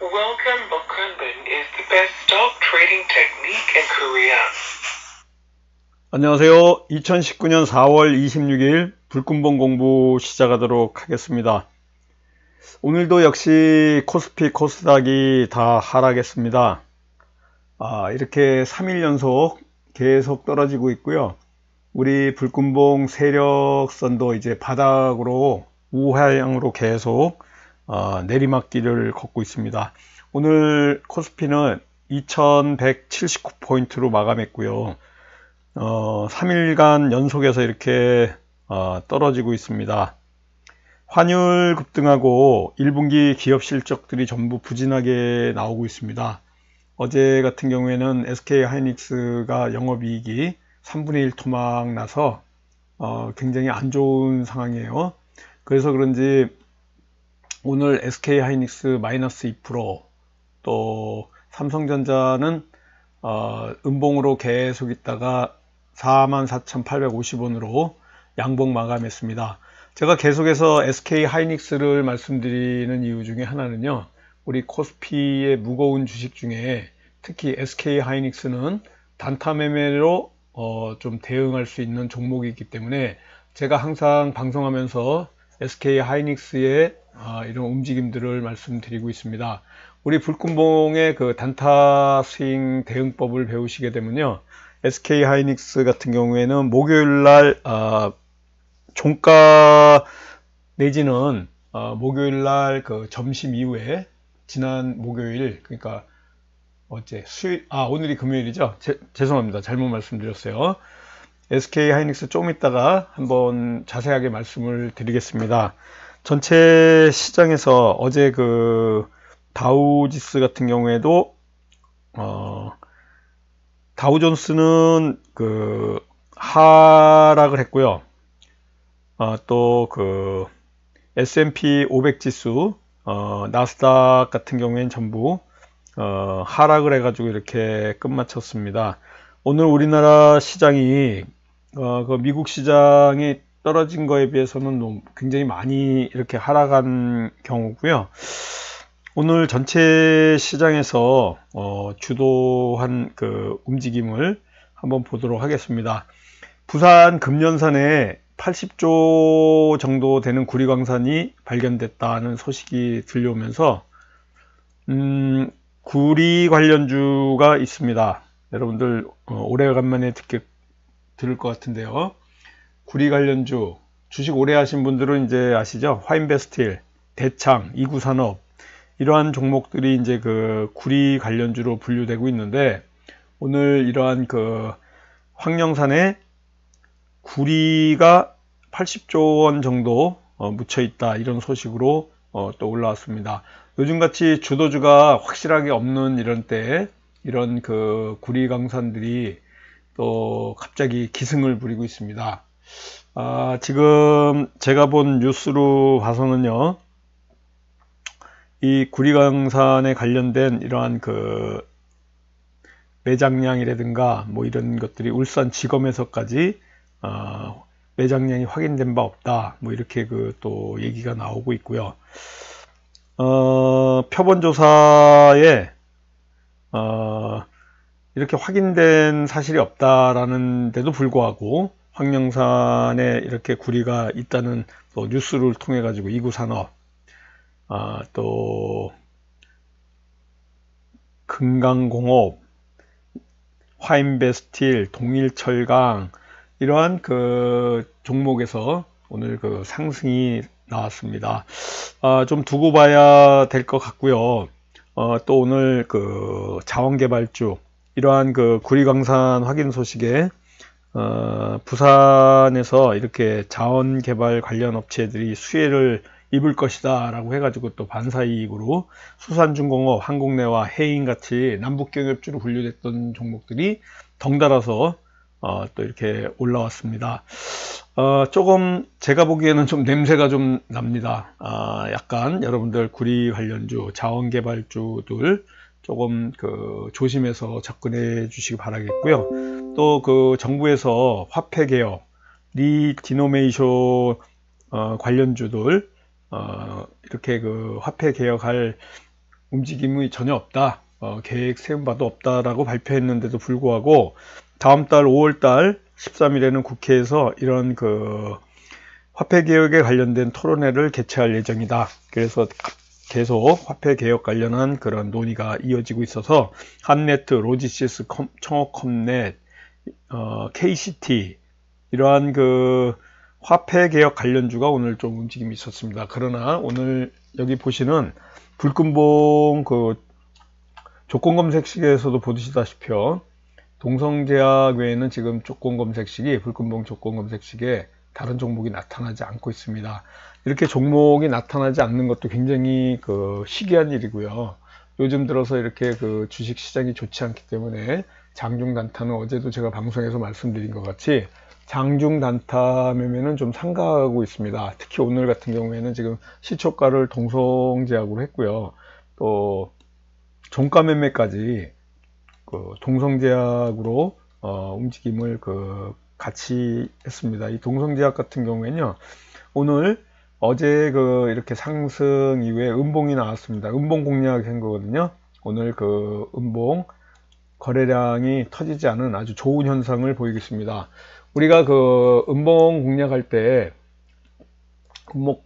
Welcome Bokunbun is the best stock trading technique in Korea. 안녕하세요. 2019년 4월 26일 불금봉 공부 시작하도록 하겠습니다. 오늘도 역시 코스피 코스닥이 다 하락했습니다. 아, 이렇게 3일 연속 계속 떨어지고 있고요. 우리 불금봉 세력선도 이제 바닥으로 우하향으로 계속 어, 내리막길을 걷고 있습니다. 오늘 코스피는 2179포인트로 마감했고요. 어, 3일간 연속해서 이렇게 어, 떨어지고 있습니다. 환율 급등하고 1분기 기업 실적들이 전부 부진하게 나오고 있습니다. 어제 같은 경우에는 SK 하이닉스가 영업이익이 3분의 1 토막 나서 어, 굉장히 안 좋은 상황이에요. 그래서 그런지 오늘 SK 하이닉스 마이너스 2%또 삼성전자는 어, 음봉으로 계속 있다가 44,850원으로 양봉 마감했습니다. 제가 계속해서 SK 하이닉스를 말씀드리는 이유 중에 하나는요. 우리 코스피의 무거운 주식 중에 특히 SK 하이닉스는 단타 매매로 어, 좀 대응할 수 있는 종목이기 때문에 제가 항상 방송하면서 SK 하이닉스의 어, 이런 움직임들을 말씀드리고 있습니다. 우리 불금봉의 그 단타 스윙 대응법을 배우시게 되면요. SK 하이닉스 같은 경우에는 목요일 날 어, 종가 내지는 어, 목요일 날 그 점심 이후에 지난 목요일 그러니까 어제 수요일 아 오늘이 금요일이죠 제, 죄송합니다 잘못 말씀드렸어요 SK 하이닉스 좀 이따가 한번 자세하게 말씀을 드리겠습니다 전체 시장에서 어제 그 다우지스 같은 경우에도 어 다우존스는 그 하락을 했고요 어, 또그 S&P 500 지수 어, 나스닥 같은 경우에는 전부 어, 하락을 해가지고 이렇게 끝마쳤습니다. 오늘 우리나라 시장이 어, 그 미국 시장이 떨어진 거에 비해서는 굉장히 많이 이렇게 하락한 경우고요. 오늘 전체 시장에서 어, 주도한 그 움직임을 한번 보도록 하겠습니다. 부산 금년산에 80조 정도 되는 구리광산이 발견됐다는 소식이 들려오면서 음, 구리 관련주가 있습니다. 여러분들 어, 오래간만에 듣게 들을 것 같은데요. 구리 관련주 주식 오래 하신 분들은 이제 아시죠? 화인베스틸, 대창, 이구산업 이러한 종목들이 이제 그 구리 관련주로 분류되고 있는데 오늘 이러한 그 황령산의 구리가 80조 원 정도 어, 묻혀 있다 이런 소식으로 어, 또 올라왔습니다. 요즘같이 주도주가 확실하게 없는 이런 때 이런 그 구리 강산들이 또 갑자기 기승을 부리고 있습니다. 아, 지금 제가 본 뉴스로 봐서는요, 이 구리강산에 관련된 이러한 그 매장량이라든가 뭐 이런 것들이 울산 지검에서까지 어, 매장량이 확인된 바 없다. 뭐 이렇게 그 또 얘기가 나오고 있고요. 어, 표본조사에 어, 이렇게 확인된 사실이 없다라는 데도 불구하고 황령산에 이렇게 구리가 있다는 또 뉴스를 통해 가지고 이구산업 아, 또 금강공업 화인베스틸 동일철강 이러한 그 종목에서 오늘 그 상승이 나왔습니다. 아, 좀 두고 봐야 될 것 같고요. 어, 또 오늘 그 자원개발주 이러한 그 구리광산 확인 소식에 어, 부산에서 이렇게 자원 개발 관련 업체들이 수혜를 입을 것이다 라고 해가지고 또 반사이익으로 수산중공업, 한국내와 해인같이 남북경협주로 분류됐던 종목들이 덩달아서 어, 또 이렇게 올라왔습니다. 어, 조금 제가 보기에는 좀 냄새가 좀 납니다. 아, 약간 여러분들 구리 관련주, 자원개발주들 조금 그 조심해서 접근해 주시기 바라겠고요. 또 그 정부에서 화폐 개혁, 리디노미네이션 어, 관련주들 어, 이렇게 그 화폐 개혁할 움직임이 전혀 없다. 어, 계획 세운 바도 없다라고 발표했는데도 불구하고 다음 달 5월 달 13일에는 국회에서 이런 그 화폐 개혁에 관련된 토론회를 개최할 예정이다. 그래서 계속 화폐 개혁 관련한 그런 논의가 이어지고 있어서 한네트, 로지시스, 청어컴넷, 어, KCT 이러한 그 화폐 개혁 관련주가 오늘 좀 움직임이 있었습니다. 그러나 오늘 여기 보시는 불금봉 그 조건 검색식에서도 보시다시피 동성제약 외에는 지금 조건 검색식이 불금봉 조건 검색식에 다른 종목이 나타나지 않고 있습니다. 이렇게 종목이 나타나지 않는 것도 굉장히 그 희귀한 일이고요. 요즘 들어서 이렇게 그 주식 시장이 좋지 않기 때문에 장중 단타는 어제도 제가 방송에서 말씀드린 것 같이 장중 단타 매매는 좀 상가하고 있습니다. 특히 오늘 같은 경우에는 지금 시초가를 동성제약으로 했고요. 또 종가 매매까지 그 동성제약으로 어, 움직임을 그 같이 했습니다. 이 동성제약 같은 경우에는요. 오늘 어제 그 이렇게 상승 이후에 음봉이 나왔습니다. 음봉 공략 한 거거든요. 오늘 그 음봉 거래량이 터지지 않은 아주 좋은 현상을 보이겠습니다. 우리가 그 음봉 공략할 때 음봉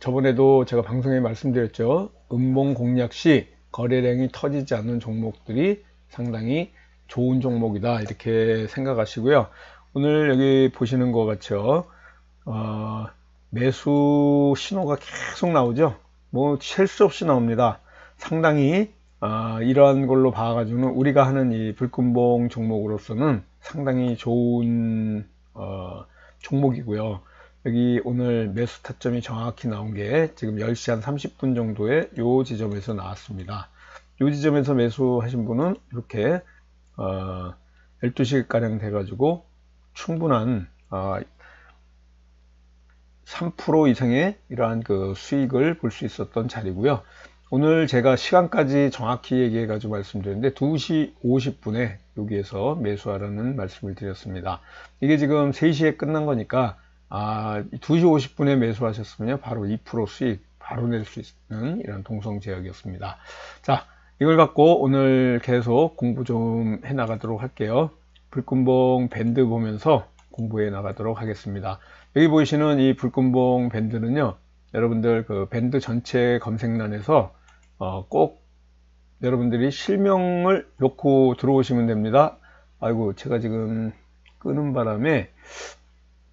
저번에도 제가 방송에 말씀드렸죠. 음봉 공략 시 거래량이 터지지 않는 종목들이 상당히 좋은 종목이다 이렇게 생각하시고요. 오늘 여기 보시는 것 같죠. 어, 매수 신호가 계속 나오죠. 뭐 셀 수 없이 나옵니다. 상당히 어, 이러한 걸로 봐가지고는 우리가 하는 이 불금봉 종목으로서는 상당히 좋은 어, 종목이고요. 여기 오늘 매수 타점이 정확히 나온 게 지금 10시 한 30분 정도에 요 지점에서 나왔습니다. 요 지점에서 매수하신 분은 이렇게 어, 12시 가량 돼가지고 충분한 어, 3% 이상의 이러한 그 수익을 볼 수 있었던 자리고요. 오늘 제가 시간까지 정확히 얘기해 가지고 말씀드렸는데 2시 50분에 여기에서 매수하라는 말씀을 드렸습니다. 이게 지금 3시에 끝난 거니까 아, 2시 50분에 매수하셨으면 바로 2% 수익 바로 낼 수 있는 이런 동성 제약이었습니다. 자, 이걸 갖고 오늘 계속 공부 좀 해 나가도록 할게요. 불금봉 밴드 보면서 공부해 나가도록 하겠습니다. 여기 보이시는 이 불금봉 밴드는요, 여러분들 그 밴드 전체 검색란에서 어, 꼭 여러분들이 실명을 놓고 들어오시면 됩니다. 아이고 제가 지금 끄는 바람에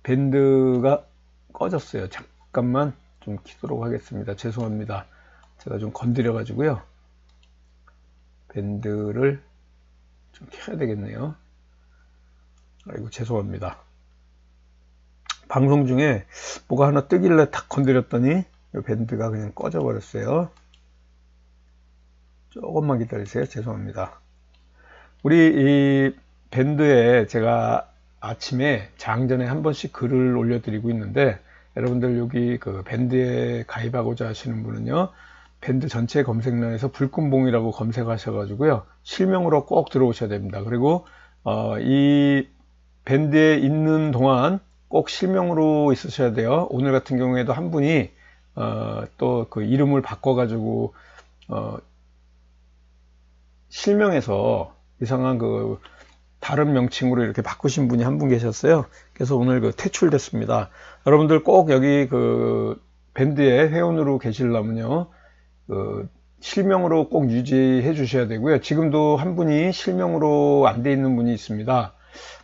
밴드가 꺼졌어요. 잠깐만 좀 키도록 하겠습니다. 죄송합니다. 제가 좀 건드려 가지고요. 밴드를 좀 켜야 되겠네요. 아이고 죄송합니다. 방송 중에 뭐가 하나 뜨길래 탁 건드렸더니 밴드가 그냥 꺼져 버렸어요. 조금만 기다리세요. 죄송합니다. 우리 이 밴드에 제가 아침에 장전에 한 번씩 글을 올려 드리고 있는데 여러분들 여기 그 밴드에 가입하고자 하시는 분은요 밴드 전체 검색란에서 불금봉이라고 검색하셔 가지고요 실명으로 꼭 들어오셔야 됩니다. 그리고 어, 이 밴드에 있는 동안 꼭 실명으로 있으셔야 돼요. 오늘 같은 경우에도 한 분이 어, 또 그 이름을 바꿔가지고 어, 실명에서 이상한 그 다른 명칭으로 이렇게 바꾸신 분이 한 분 계셨어요. 그래서 오늘 그 퇴출됐습니다. 여러분들 꼭 여기 그 밴드에 회원으로 계시려면요. 그 실명으로 꼭 유지해 주셔야 되고요. 지금도 한 분이 실명으로 안 돼 있는 분이 있습니다.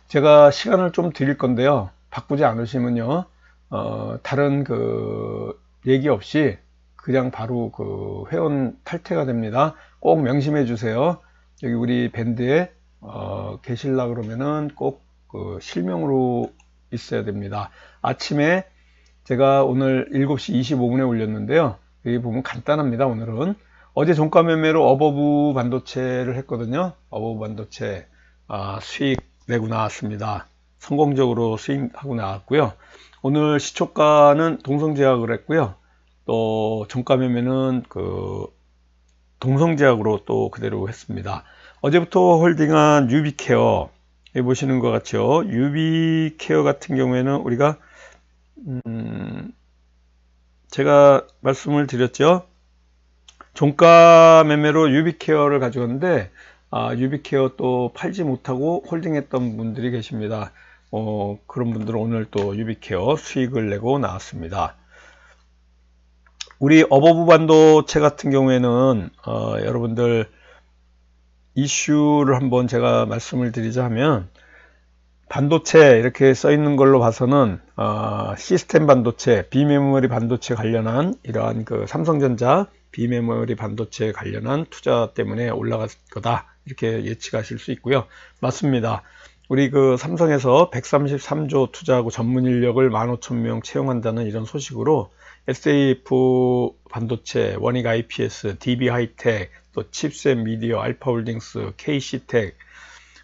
제가 시간을 좀 드릴 건데요. 바꾸지 않으시면요. 어, 다른 그 얘기 없이 그냥 바로 그 회원 탈퇴가 됩니다. 꼭 명심해 주세요. 여기 우리 밴드에 어, 계실라 그러면은 꼭 그 실명으로 있어야 됩니다. 아침에 제가 오늘 7시 25분에 올렸는데요. 여기 보면 간단합니다. 오늘은 어제 종가 매매로 어보브 반도체를 했거든요. 어보브 반도체 아, 수익 내고 나왔습니다. 성공적으로 수익하고 나왔고요. 오늘 시초가는 동성제약을 했고요. 또 종가 매매는 그 동성제약으로 또 그대로 했습니다. 어제부터 holding한 유비케어 보시는 것 같죠. 유비케어 같은 경우에는 우리가 음 제가 말씀을 드렸죠. 종가 매매로 유비케어를 가져왔는데 아, 유비케어 또 팔지 못하고 holding했던 분들이 계십니다. 어, 그런 분들은 오늘 또 유비케어 수익을 내고 나왔습니다. 우리 어보브 반도체 같은 경우에는 어, 여러분들 이슈를 한번 제가 말씀을 드리자면 반도체 이렇게 써 있는 걸로 봐서는 어, 시스템 반도체, 비메모리 반도체 관련한 이러한 그 삼성전자 비메모리 반도체 관련한 투자 때문에 올라갈 거다 이렇게 예측하실 수 있고요. 맞습니다. 우리 그 삼성에서 133조 투자하고 전문 인력을 15,000명 채용한다는 이런 소식으로 SFA 반도체, 원익 IPS, DB 하이텍, 또 칩스앤미디어, 알파홀딩스, KC텍,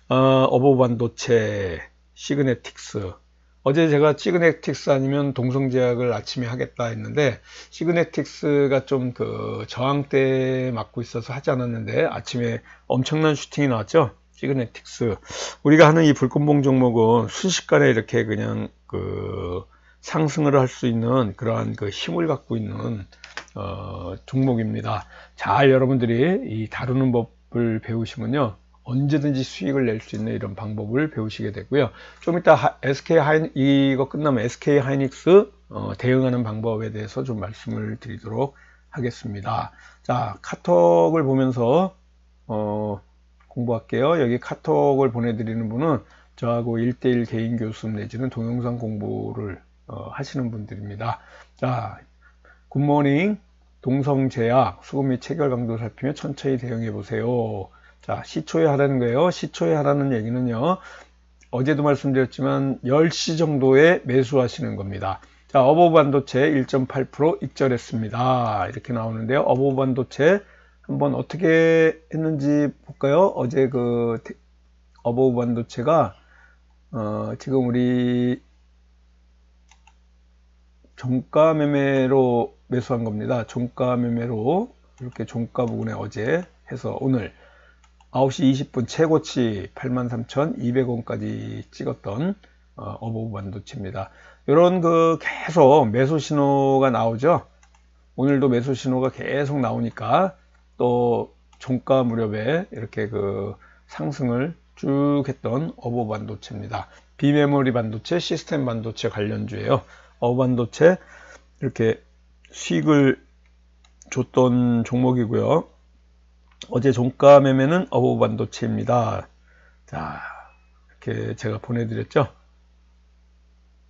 어, 어보브 반도체, 시그네틱스. 어제 제가 시그네틱스 아니면 동성제약을 아침에 하겠다 했는데 시그네틱스가 좀 그 저항대 맞고 있어서 하지 않았는데 아침에 엄청난 슈팅이 나왔죠. 시그네틱스. 우리가 하는 이 불끈봉 종목은 순식간에 이렇게 그냥 그 상승을 할 수 있는 그러한 그 힘을 갖고 있는 어, 종목입니다. 잘 여러분들이 이 다루는 법을 배우시면요. 언제든지 수익을 낼 수 있는 이런 방법을 배우시게 되고요. 좀 이따 SK 하이 이거 끝나면 SK 하이닉스 어, 대응하는 방법에 대해서 좀 말씀을 드리도록 하겠습니다. 자, 카톡을 보면서 어, 공부할게요. 여기 카톡을 보내드리는 분은 저하고 1대1 개인 교습 내지는 동영상 공부를 어, 하시는 분들입니다. 자, 굿모닝 동성제약 수급 및 체결 강도 살피며 천천히 대응해 보세요. 자, 시초에 하라는 거예요. 시초에 하라는 얘기는요. 어제도 말씀드렸지만 10시 정도에 매수하시는 겁니다. 자, 어버 반도체 1.8% 익절했습니다. 이렇게 나오는데요. 어버 반도체 한번 어떻게 했는지 볼까요? 어제 그 어보브 반도체가 어, 지금 우리 종가 매매로 매수한 겁니다. 종가 매매로 이렇게 종가 부분에 어제 해서 오늘 9시 20분 최고치 83,200원까지 찍었던 어, 어보브 반도체입니다. 이런 그 계속 매수 신호가 나오죠. 오늘도 매수 신호가 계속 나오니까 또 종가 무렵에 이렇게 그 상승을 쭉 했던 어버 반도체입니다. 비메모리 반도체, 시스템 반도체 관련주예요. 어버 반도체 이렇게 수익을 줬던 종목이고요. 어제 종가 매매는 어버 반도체입니다. 자, 이렇게 제가 보내드렸죠.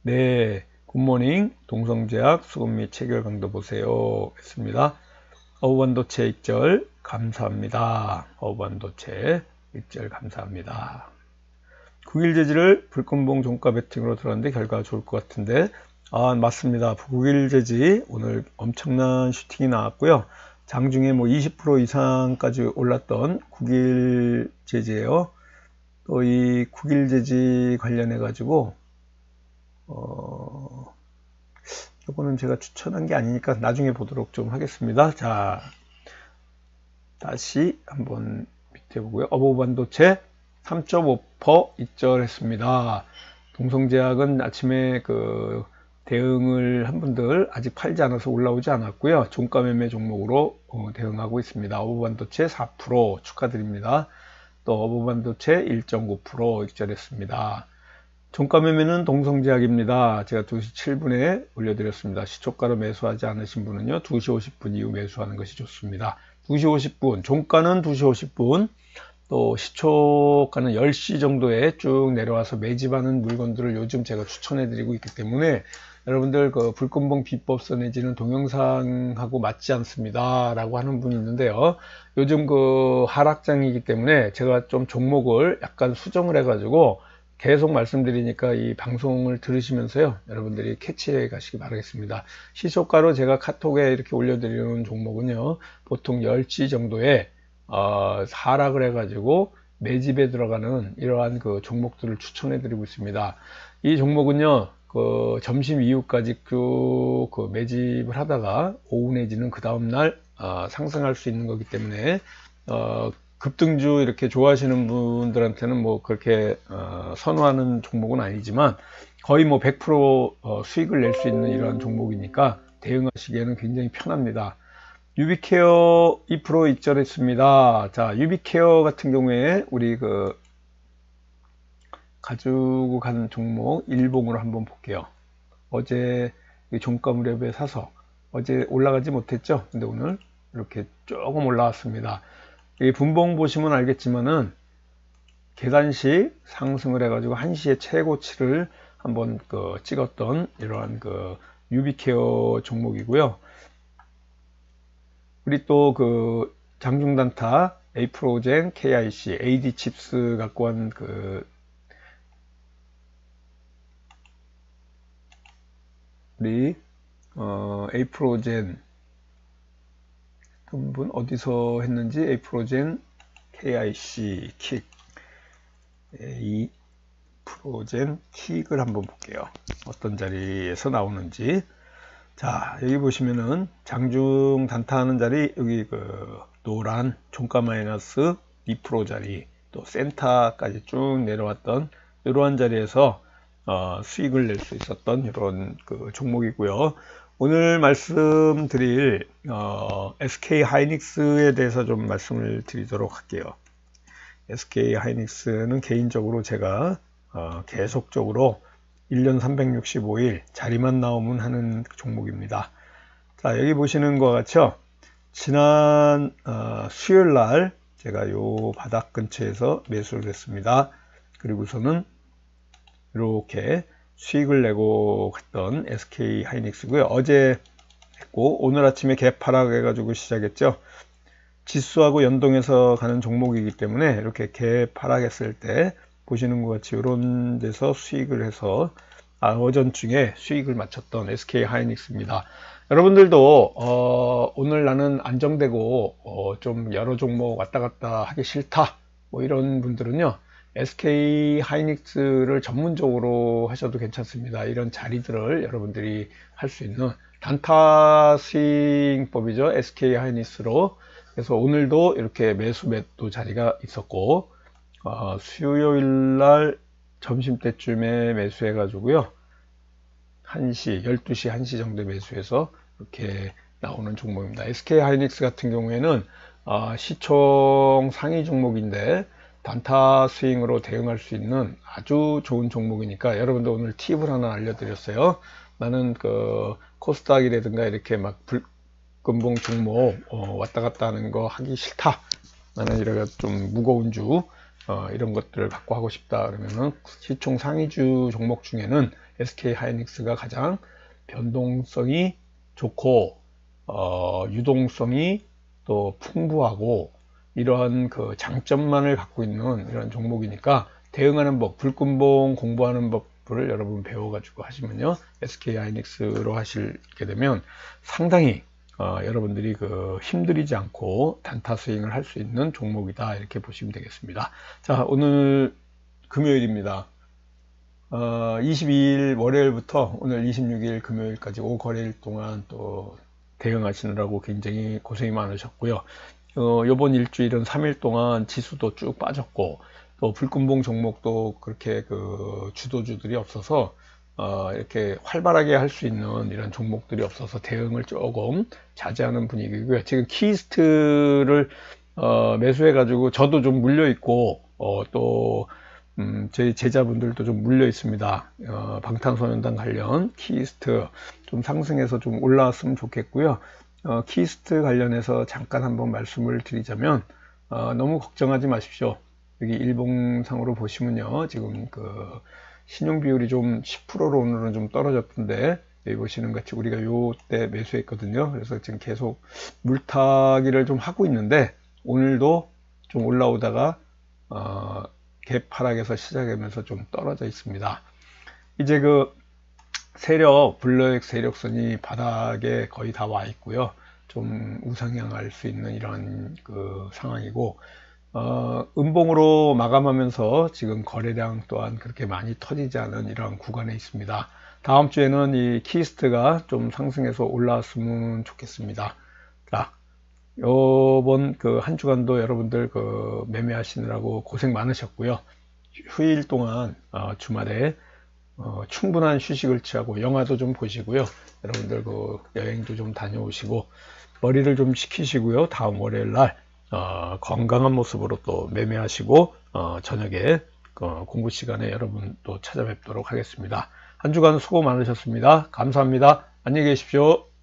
네, 굿모닝 동성제약 수급 및 체결 강도 보세요. 했습니다. 어버 반도체 입절 감사합니다. 어버 반도체 입절 감사합니다. 9일 재지를 불금봉 종가 배팅으로 들었는데 결과가 좋을 것 같은데 아 맞습니다. 9일 재지 오늘 엄청난 슈팅이 나왔고요. 장중에 뭐 20% 이상까지 올랐던 국일 제지예요. 또이 국일 제지 관련해 가지고 어 이거는 제가 추천한 게 아니니까 나중에 보도록 좀 하겠습니다. 자 다시 한번 밑에 보고요. 어버 반도체 3.5% 입절했습니다. 동성제약은 아침에 그 대응을 한 분들 아직 팔지 않아서 올라오지 않았고요. 종가 매매 종목으로 어, 대응하고 있습니다. 어부반도체 4% 축하드립니다. 또 어부반도체 1.9% 익절했습니다. 종가 매매는 동성제약입니다. 제가 2시 7분에 올려드렸습니다. 시초가로 매수하지 않으신 분은요. 2시 50분 이후 매수하는 것이 좋습니다. 2시 50분, 종가는 2시 50분, 또 시초가는 10시 정도에 쭉 내려와서 매집하는 물건들을 요즘 제가 추천해 드리고 있기 때문에 여러분들 그 불금봉 비법서 내지는 동영상하고 맞지 않습니다 라고 하는 분이 있는데요. 요즘 그 하락장이기 때문에 제가 좀 종목을 약간 수정을 해 가지고 계속 말씀드리니까 이 방송을 들으시면서요. 여러분들이 캐치해 가시기 바라겠습니다. 시초가로 제가 카톡에 이렇게 올려드리는 종목은요. 보통 10시 정도에 어, 하락을 해 가지고 매집에 들어가는 이러한 그 종목들을 추천해 드리고 있습니다. 이 종목은요 그 점심 이후까지 그, 그 매집을 하다가 오후 내지는 그 다음날 어, 상승할 수 있는 거기 때문에 어, 급등주 이렇게 좋아하시는 분들한테는 뭐 그렇게 어, 선호하는 종목은 아니지만 거의 뭐 100% 어, 수익을 낼 수 있는 이러한 종목이니까 대응하시기에는 굉장히 편합니다. 유비케어 2% 익절했습니다. 자, 유비케어 같은 경우에 우리 그 가지고 간 종목 일봉으로 한번 볼게요. 어제 종가 무렵에 사서 어제 올라가지 못했죠. 근데 오늘 이렇게 조금 올라왔습니다. 이 분봉 보시면 알겠지만은 계단식 상승을 해가지고 한 시에 최고치를 한번 그 찍었던 이러한 그 유비케어 종목이고요. 우리 또 그 장중단타, 에이프로젠, KIC, AD칩스 갖고 한 그 우리 어, 에이프로젠 분 어디서 했는지 에이프로젠, KIC, 킥, A 프로젠 킥을 한번 볼게요. 어떤 자리에서 나오는지. 자, 여기 보시면은 장중 단타하는 자리, 여기 그 노란 종가 마이너스 2% 자리, 또 센터까지 쭉 내려왔던 이러한 자리에서 어, 수익을 낼 수 있었던 이런 그 종목이고요. 오늘 말씀드릴 어, SK 하이닉스에 대해서 좀 말씀을 드리도록 할게요. SK 하이닉스는 개인적으로 제가 어, 계속적으로 1년 365일 자리만 나오면 하는 종목입니다. 자 여기 보시는 것 같죠? 지난 어, 수요일 날 제가 요 바닥 근처에서 매수를 했습니다. 그리고서는 이렇게 수익을 내고 갔던 SK 하이닉스고요. 어제 했고 오늘 아침에 개파락 해가지고 시작했죠. 지수하고 연동해서 가는 종목이기 때문에 이렇게 개파락했을 때 보시는 것 같이 이런 데서 수익을 해서 아, 어전 중에 수익을 마쳤던 SK 하이닉스입니다. 여러분들도 어, 오늘 나는 안정되고 어, 좀 여러 종목 왔다 갔다 하기 싫다 뭐 이런 분들은요 SK 하이닉스를 전문적으로 하셔도 괜찮습니다. 이런 자리들을 여러분들이 할 수 있는 단타 스윙법이죠. SK 하이닉스로 그래서 오늘도 이렇게 매수 매도 자리가 있었고 어, 수요일 날 점심 때쯤에 매수해 가지고요. 1시, 12시, 1시 정도 매수해서 이렇게 나오는 종목입니다. SK 하이닉스 같은 경우에는 어, 시총 상위 종목인데 단타 스윙으로 대응할 수 있는 아주 좋은 종목이니까 여러분들 오늘 팁을 하나 알려드렸어요. 나는 그 코스닥이라든가 이렇게 막 불 금봉 종목 어, 왔다 갔다 하는 거 하기 싫다. 나는 이렇게 좀 무거운 주 어, 이런 것들을 갖고 하고 싶다 그러면은 시총 상위주 종목 중에는 SK 하이닉스가 가장 변동성이 좋고 어, 유동성이 또 풍부하고 이러한 그 장점만을 갖고 있는 이런 종목이니까 대응하는 법, 불금봉 공부하는 법을 여러분 배워가지고 하시면요. SK 하이닉스로 하시게 되면 상당히 어, 여러분들이 그 힘들이지 않고 단타 스윙을 할 수 있는 종목이다. 이렇게 보시면 되겠습니다. 자, 오늘 금요일입니다. 어, 22일 월요일부터 오늘 26일 금요일까지 5거래일 동안 또 대응하시느라고 굉장히 고생이 많으셨고요. 어, 요번 일주일은 3일 동안 지수도 쭉 빠졌고 또 불끈봉 종목도 그렇게 그 주도주들이 없어서 어, 이렇게 활발하게 할 수 있는 이런 종목들이 없어서 대응을 조금 자제하는 분위기고요. 지금 키이스트를 어, 매수해 가지고 저도 좀 물려 있고 어, 또 음, 저희 제자분들도 좀 물려 있습니다. 어, 방탄소년단 관련 키이스트 좀 상승해서 좀 올라왔으면 좋겠고요. 어, 키이스트 관련해서 잠깐 한번 말씀을 드리자면 어, 너무 걱정하지 마십시오. 여기 일봉상으로 보시면요. 지금 그 신용 비율이 좀 10%로 오늘은 좀 떨어졌던데 여기 보시는 같이 우리가 요때 매수했거든요. 그래서 지금 계속 물타기를 좀 하고 있는데 오늘도 좀 올라오다가 어, 갭하락에서 시작하면서 좀 떨어져 있습니다. 이제 그 세력, 블랙 세력선이 바닥에 거의 다 와 있고요. 좀 우상향할 수 있는 이런 그 상황이고, 어, 음봉으로 마감하면서 지금 거래량 또한 그렇게 많이 터지지 않은 이런 구간에 있습니다. 다음 주에는 이 키이스트가 좀 상승해서 올라왔으면 좋겠습니다. 자, 요번 그 한 주간도 여러분들 그 매매하시느라고 고생 많으셨고요. 휴일 동안 어, 주말에 어, 충분한 휴식을 취하고 영화도 좀 보시고요. 여러분들 그 여행도 좀 다녀오시고 머리를 좀 식히시고요. 다음 월요일 날 어, 건강한 모습으로 또 매매하시고 어, 저녁에 어, 공부 시간에 여러분 또 찾아뵙도록 하겠습니다. 한 주간 수고 많으셨습니다. 감사합니다. 안녕히 계십시오.